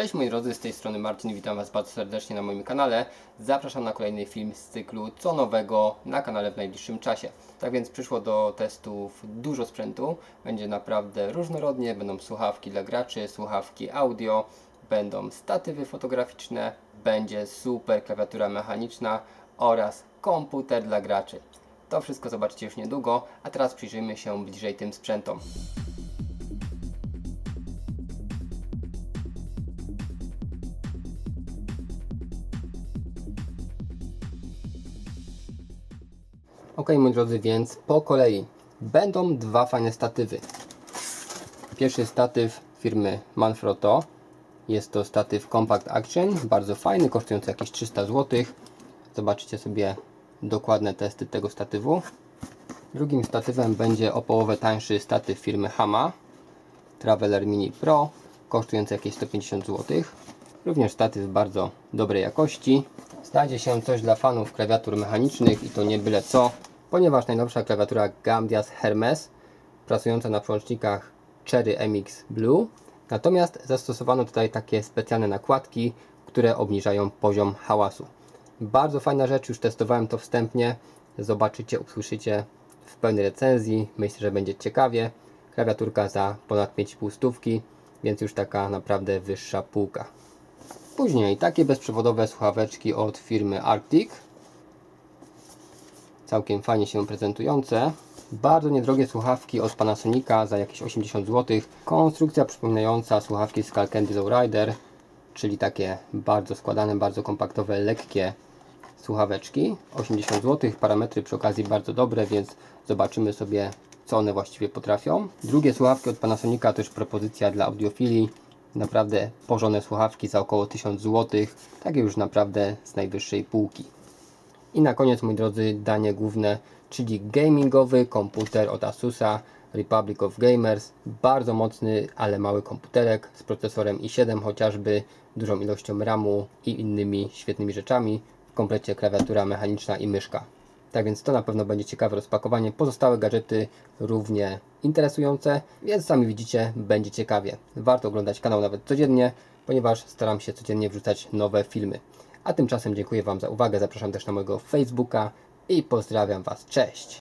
Cześć moi drodzy, z tej strony Marcin, witam Was bardzo serdecznie na moim kanale. Zapraszam na kolejny film z cyklu Co nowego na kanale w najbliższym czasie. Tak więc przyszło do testów dużo sprzętu, będzie naprawdę różnorodnie, będą słuchawki dla graczy, słuchawki audio, będą statywy fotograficzne, będzie super klawiatura mechaniczna oraz komputer dla graczy. To wszystko zobaczycie już niedługo, a teraz przyjrzyjmy się bliżej tym sprzętom. Ok, moi drodzy, więc po kolei będą dwa fajne statywy. Pierwszy statyw firmy Manfrotto. Jest to statyw Compact Action, bardzo fajny, kosztujący jakieś 300 zł. Zobaczycie sobie dokładne testy tego statywu. Drugim statywem będzie o połowę tańszy statyw firmy Hama Traveler Mini Pro, kosztujący jakieś 150 zł. Również statyw bardzo dobrej jakości. Znajdzie się coś dla fanów klawiatur mechanicznych i to nie byle co, ponieważ najnowsza klawiatura Gamdias Hermes pracująca na przełącznikach Cherry MX Blue. Natomiast zastosowano tutaj takie specjalne nakładki, które obniżają poziom hałasu. Bardzo fajna rzecz, już testowałem to wstępnie. Zobaczycie, usłyszycie w pełnej recenzji. Myślę, że będzie ciekawie. Klawiaturka za ponad 5,5 stówki, więc już taka naprawdę wyższa półka. Później takie bezprzewodowe słuchaweczki od firmy Arctic. Całkiem fajnie się prezentujące. Bardzo niedrogie słuchawki od Panasonica za jakieś 80 zł. Konstrukcja przypominająca słuchawki z Calcandy Lowrider, czyli takie bardzo składane, bardzo kompaktowe, lekkie słuchaweczki. 80 zł, parametry przy okazji bardzo dobre, więc zobaczymy sobie co one właściwie potrafią. Drugie słuchawki od Panasonica już propozycja dla audiofilii. Naprawdę porządne słuchawki za około 1000 zł, takie już naprawdę z najwyższej półki. I na koniec, moi drodzy, danie główne, czyli gamingowy komputer od Asusa Republic of Gamers. Bardzo mocny, ale mały komputerek z procesorem i7 chociażby, dużą ilością RAMu i innymi świetnymi rzeczami. W komplecie klawiatura mechaniczna i myszka. Tak więc to na pewno będzie ciekawe rozpakowanie. Pozostałe gadżety równie interesujące, więc sami widzicie, będzie ciekawie. Warto oglądać kanał nawet codziennie, ponieważ staram się codziennie wrzucać nowe filmy. A tymczasem dziękuję Wam za uwagę, zapraszam też na mojego Facebooka i pozdrawiam Was. Cześć!